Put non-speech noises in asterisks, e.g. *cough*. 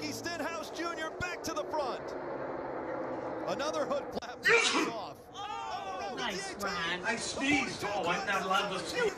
Ricky Stenhouse Jr. back to the front. Another hood flap *laughs* off. Oh, oh Nice, man. I sneezed. Oh, I'm not allowed to sneeze.